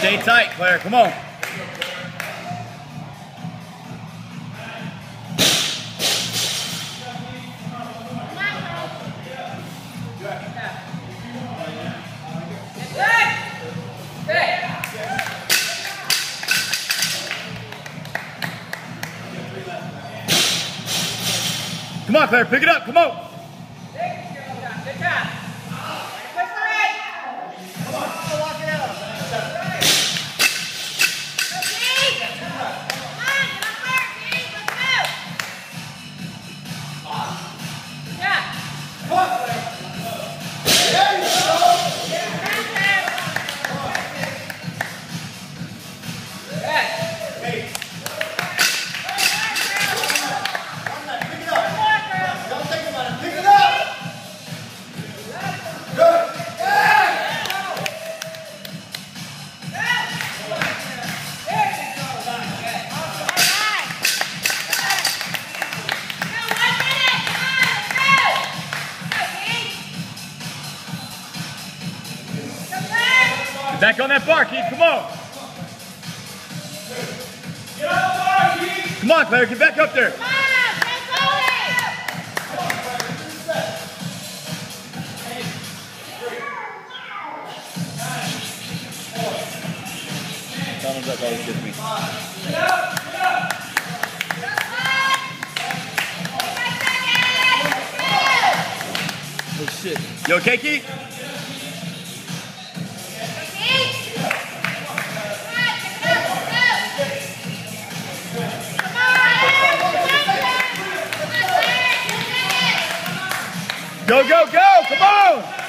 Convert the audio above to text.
tight, Claire. Come on. Come on, Claire. Pick it up. Come on. Back on that bar, Keith. Come on. Come on, Claire. Get back up there. Donald Duck always gets me. Oh shit. You okay, Keith? Go, go, go! Come on!